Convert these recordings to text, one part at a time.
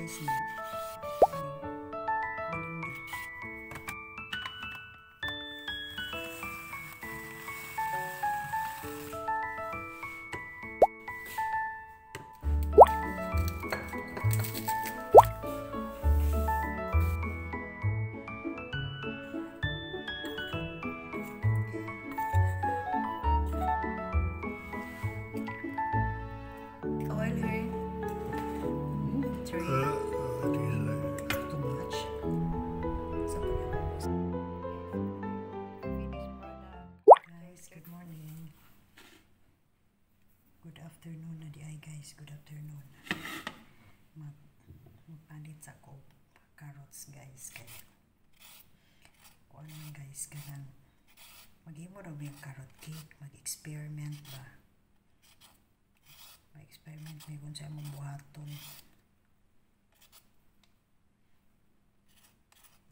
guys na. Oiler. Three. Uh, sa ko carrots guys. Kaya kuan man guys kanang maghimo ba yung carrot cake. Mag-experiment ba? Mag-experiment may kung sa mong buhaton.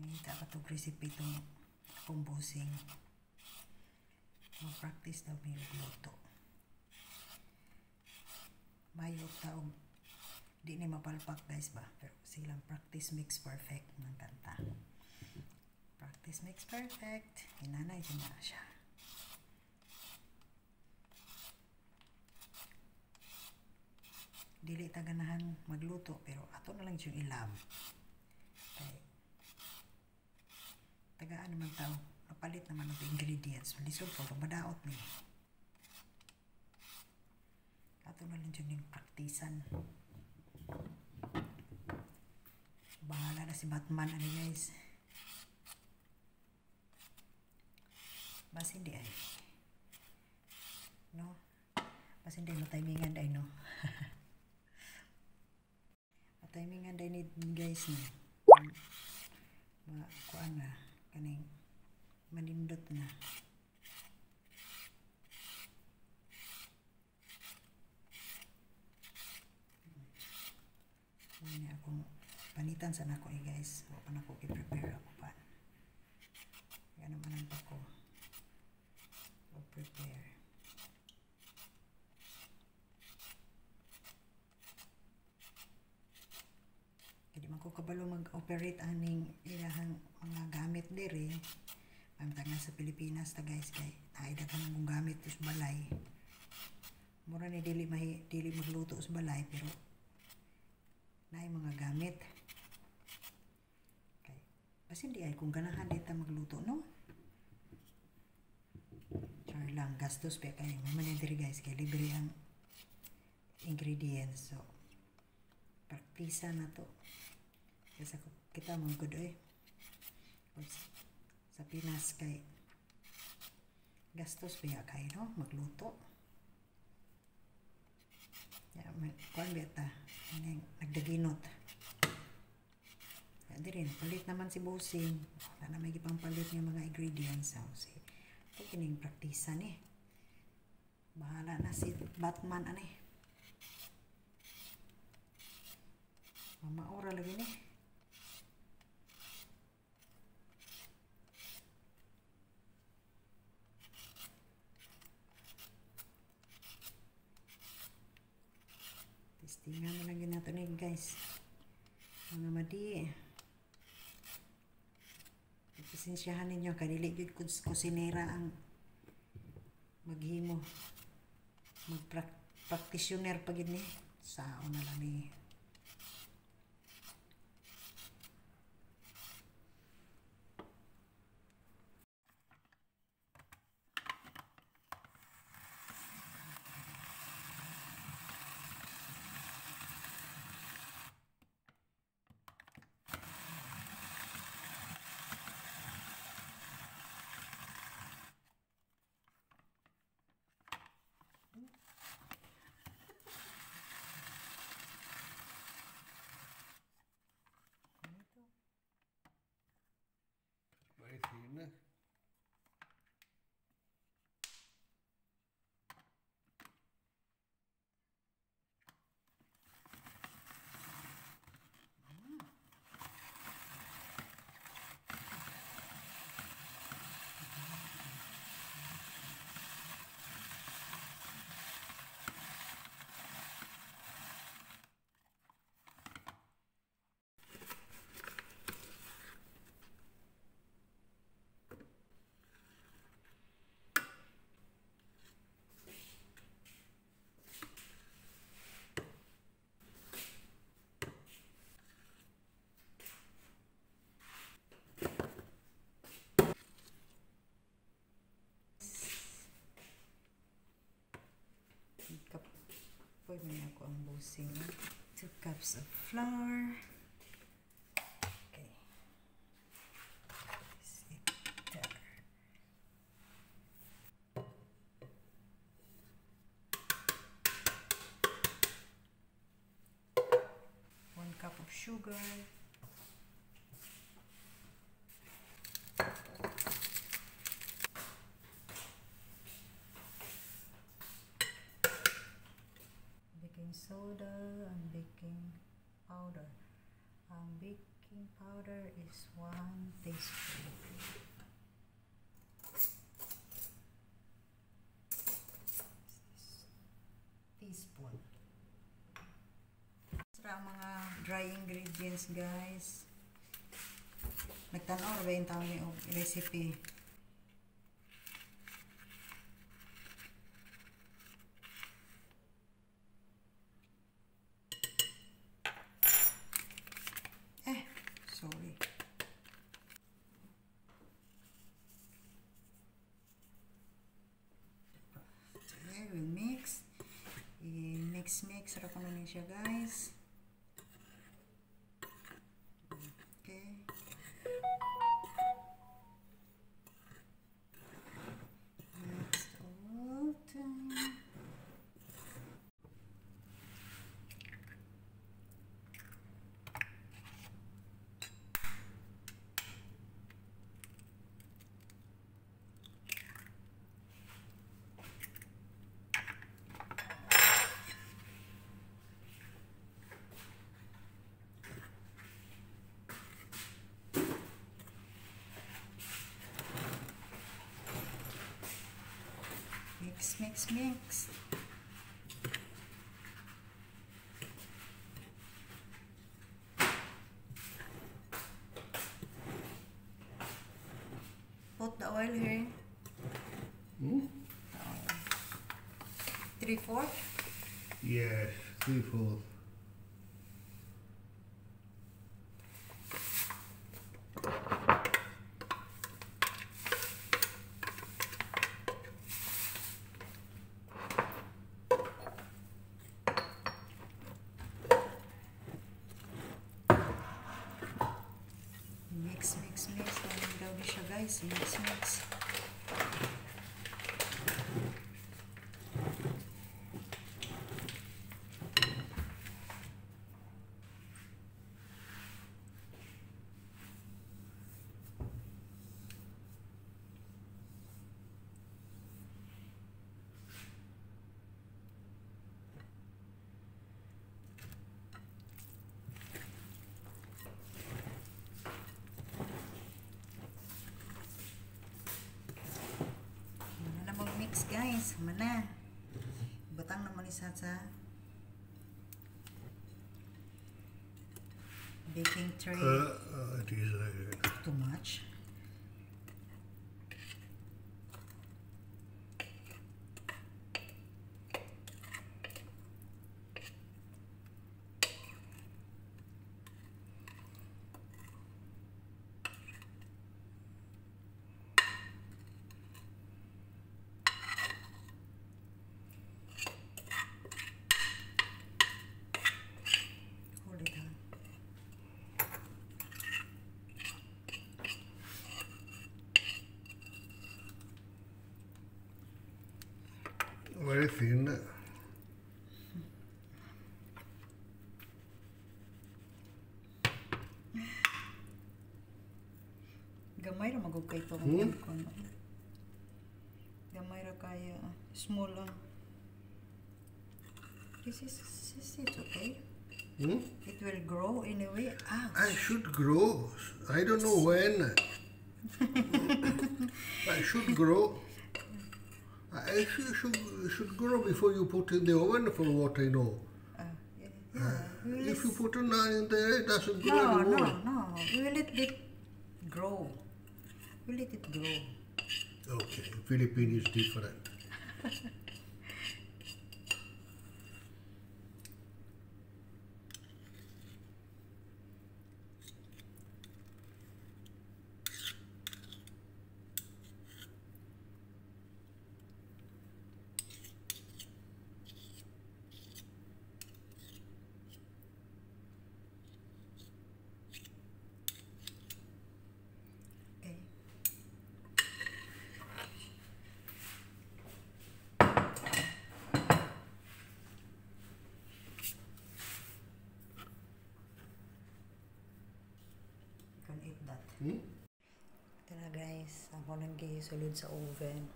Nakita ka itong recipe itong akong busing. Mag-practice daw may luto. Mayo taong di ni mapalpak guys ba? Pero silang practice makes perfect ng kanta. Practice makes perfect. Hinanay din na siya. Dili ta ganahan magluto pero ato na lang yung ilab. Kay tagaan naman tao napalit naman ang ingredients lisod ko madaot ni ato na lang yung praktisan bahala na si Batman ano guys? Bas hindi ay. No? Bas hindi no timingan ay no? Timingan day ni guys ni ma kuan na kaning manindot na. Ini akong panitan sa nako eh guys. O pa nako i-prepare ako pa. Yan naman ang pako. O prepare. Hindi man ko kabalo mag-operate aning ilahang mga gamit diri. Ang taga sa Pilipinas ta guys kay naida ka nang gamit sa balay. Mura ni dili mahi dili magluto sa balay pero naay mga gamit. Kay basi hindi ay kung ganahan dita magluto no. Char lang gastos pa kay may man diri guys kay libre ang ingredients so praktisa na to. Kasi kita mo good eh. Sa Pinas kay gastos pa kay no magluto. May kuan beta. Ning nagdaginot. Ya dirin palit naman si Bosing. Wala na may gipang palit ng mga ingredients. So, si ito kining praktisan eh. Bahala na si Batman ani. Mama ora lagi ni. Testingan na lang yun nato ni guys. Mga madi. Pasensyahan ninyo. Kadili yun kusinera ang maghimo. Mag-practitioner pag ni. Sao na lang ni. né? Using two cups of flour. Okay. It there? One cup of sugar. Soda and baking powder. Um, baking powder is one teaspoon. Teaspoon. Sa mga dry ingredients guys. Nagtanaw yung taon yung recipe? Eh, sorry. Okay, we mix. I-mix, mix. Sarap na niya siya, guys. Mix, mix, mix. Put the oil here. Hmm? Three fourths. Yes, three fourths. Gawin siya guys. Mix, guys mana? Betang nemani saja baking tray. Uh, uh, too much. Very thin. Gamay ra magug kay to Hmm? Gamay ra kaya small lang. This is this is okay. Hmm? It will grow in anyway. Ah, I should grow. I don't know when. I should grow. I should, should, should grow before you put in the oven for what I know. ah, yeah, will If you put it now in there, it doesn't grow no, no, anymore. no. We will let it grow. We will let it grow. Okay, Philippine is different. Hmm? Ito na guys, ako nang gisulod sa oven.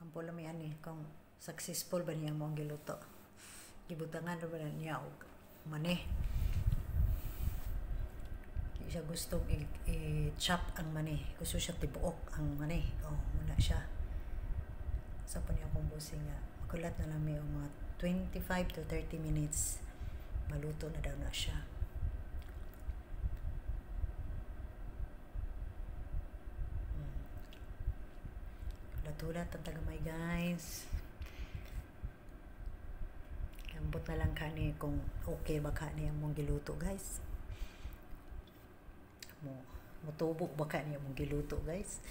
Ang pula may ani, kung successful ba niya mo ang giluto. Gibutangan ba niya og mani. Di siya gusto i- i-chop ang mani. Gusto siya tibuok ang mani. Oh, muna siya. Sa pa niya akong busi nga. Makulat na lang may mga 25 to 30 minutes. Maluto na daw na siya. Latulat ang tagamay guys. Lambot na lang kani kung okay ba kani ang mong giluto guys. Mo mutubo ba kani ang mong giluto guys.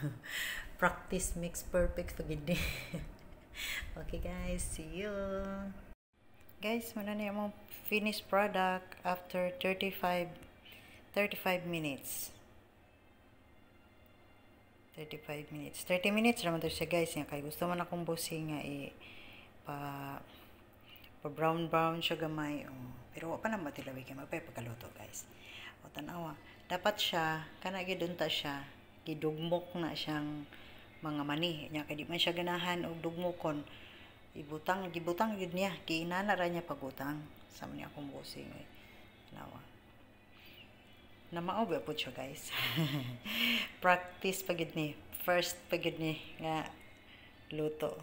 Practice makes perfect pagid ni. okay guys, see you. Guys, muna na yung finished product after 35 35 minutes. 35 minutes. 30 minutes naman to siya guys. Nga kay gusto man akong busing nga i pa pa brown brown siya gamay. Oh. Pero wa pa naman tilawi kay pagkaluto guys. O tanawa. Dapat siya kana gidunta siya gidugmok na siyang mga mani. Nya kay di man siya ganahan og dugmokon. Ibutang gibutang gid niya. Kiinana ra niya pagutang. Sa niya akong busing. Eh. Tanawa na maobe po siya guys practice pagid ni first pagid ni nga luto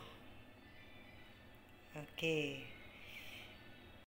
okay